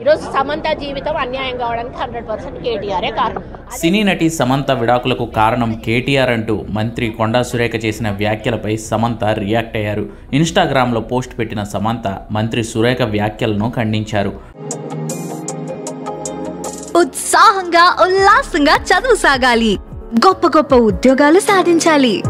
ఈరోజు సమంత జీవితం అన్యాయం కావడానికి హండ్రెడ్ పర్సెంట్ కేటీఆరే కారణం? సినీ నటి సమంత విడాకులకు కారణం కేటీఆర్ అంటూ మంత్రి కొండా సురేఖ చేసిన వ్యాఖ్యలపై సమంత రియాక్ట్ అయ్యారు. ఇన్స్టాగ్రామ్లో పోస్ట్ పెట్టిన సమంత మంత్రి సురేఖ వ్యాఖ్యలను ఖండించారు. ఉత్సాహంగా ఉల్లాసంగా చదువు సాగాలి. గొప్ప గొప్ప ఉద్యోగాలు సాధించాలి.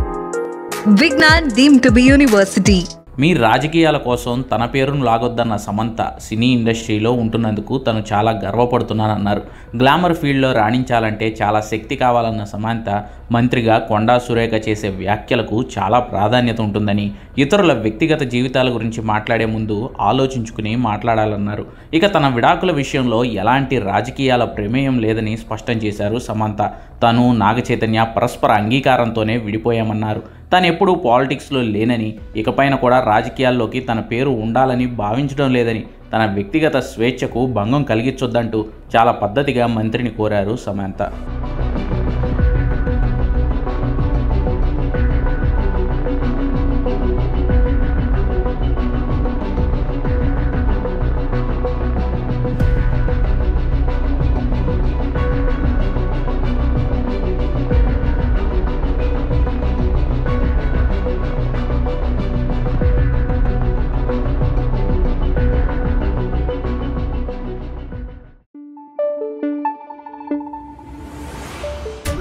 Vignan deemed to be university. మీ రాజకీయాల కోసం తన పేరును లాగొద్దన్న సమంత సినీ ఇండస్ట్రీలో ఉంటున్నందుకు తను చాలా గర్వపడుతున్నానన్నారు. గ్లామర్ ఫీల్డ్లో రాణించాలంటే చాలా శక్తి కావాలన్న సమంత మంత్రిగా కొండా సురేఖ చేసే వ్యాఖ్యలకు చాలా ప్రాధాన్యత ఉంటుందని ఇతరుల వ్యక్తిగత జీవితాల గురించి మాట్లాడే ముందు ఆలోచించుకుని మాట్లాడాలన్నారు. ఇక తన విడాకుల విషయంలో ఎలాంటి రాజకీయాల ప్రమేయం లేదని స్పష్టం చేశారు సమంత. తను నాగచైతన్య పరస్పర అంగీకారంతోనే విడిపోయామన్నారు. తను ఎప్పుడూ పాలిటిక్స్లో లేనని ఇకపైన కూడా రాజకీయాల్లోకి తన పేరు ఉండాలని భావించడం లేదని తన వ్యక్తిగత స్వేచ్ఛకు భంగం కలిగించొద్దంటూ చాలా పద్ధతిగా మంత్రిని కోరారు సమంత.